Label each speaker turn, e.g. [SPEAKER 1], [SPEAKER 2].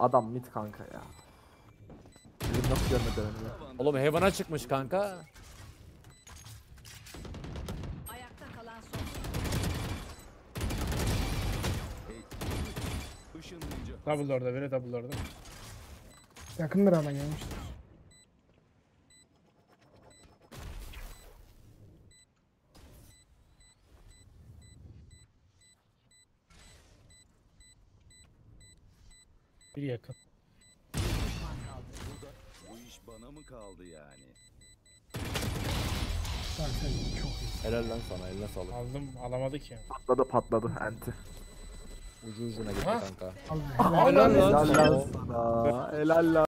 [SPEAKER 1] Adam mid kanka ya. Bizim nasıl görmedi önümü?
[SPEAKER 2] Oğlum Heaven'a çıkmış kanka.
[SPEAKER 3] Ayakta kalan son.
[SPEAKER 4] Double orada biri double orada.
[SPEAKER 5] Yakındır ama gelmiştir.
[SPEAKER 4] Bir yakın.
[SPEAKER 6] Bu iş bana mı kaldı yani?
[SPEAKER 5] Çok iyi.
[SPEAKER 2] Helal lan sana eline sağlık.
[SPEAKER 4] Aldım alamadı ki.
[SPEAKER 1] Patladı patladı enti.
[SPEAKER 2] Ucu ucuna gitti
[SPEAKER 4] Ha?
[SPEAKER 2] kanka.
[SPEAKER 5] Al, helal.
[SPEAKER 1] Lan sana. Helal lan.